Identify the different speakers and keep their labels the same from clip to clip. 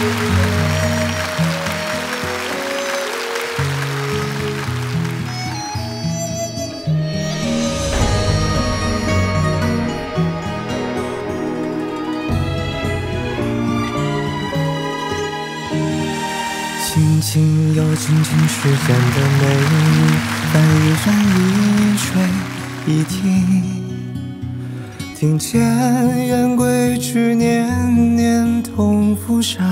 Speaker 1: 轻轻又轻轻时间的美丽，在一山一水一亭，听见雁归去，年年同浮山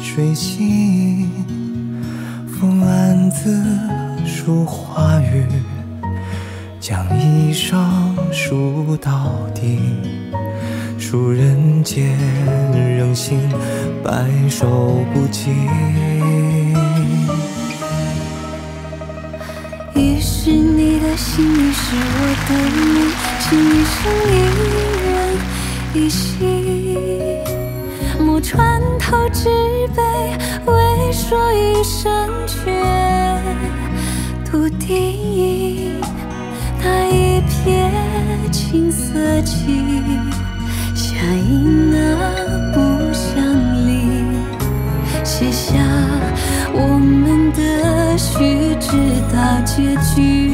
Speaker 1: 水行。风暗自书花语，将一生书到底。数人间仍心白首不惊。
Speaker 2: 一是你的心一是我的命，情一生一人一心。莫穿透纸杯，为说一声却独定。那一瞥青色起。下一那不相离，写下我们的序，直到结局。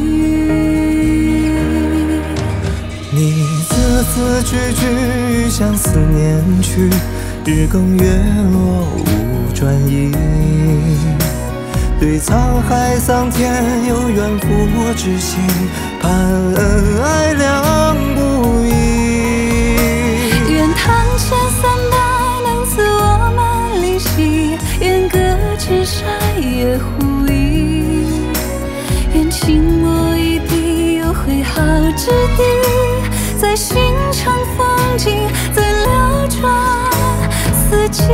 Speaker 1: 你字字句句向思念去，日更月落，无转移。对沧海桑田，有远赴之心，盼恩爱两不疑。
Speaker 2: 愿堂前三百，能赐我们灵犀。愿隔千山也呼应。愿倾墨一滴，有挥好之地。在寻常风景，在了。情。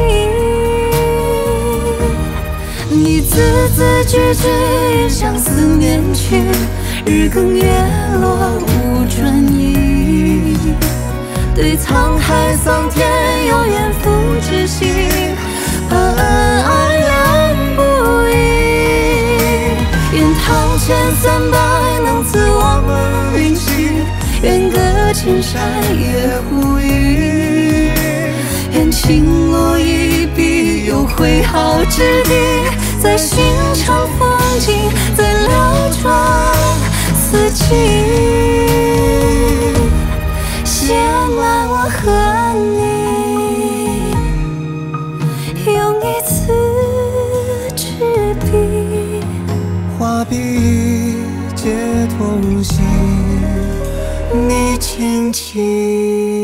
Speaker 2: 你字字句句向思念去，日更月落无转移。对沧海桑田有远赴之心，把恩爱两不疑。愿堂前三百能赐我们灵犀，愿隔千山也呼。轻落一笔有挥毫之地，在寻常风景，在流转四季。写满我和你，用一次纸笔，
Speaker 1: 画笔皆同行，
Speaker 2: 你轻轻。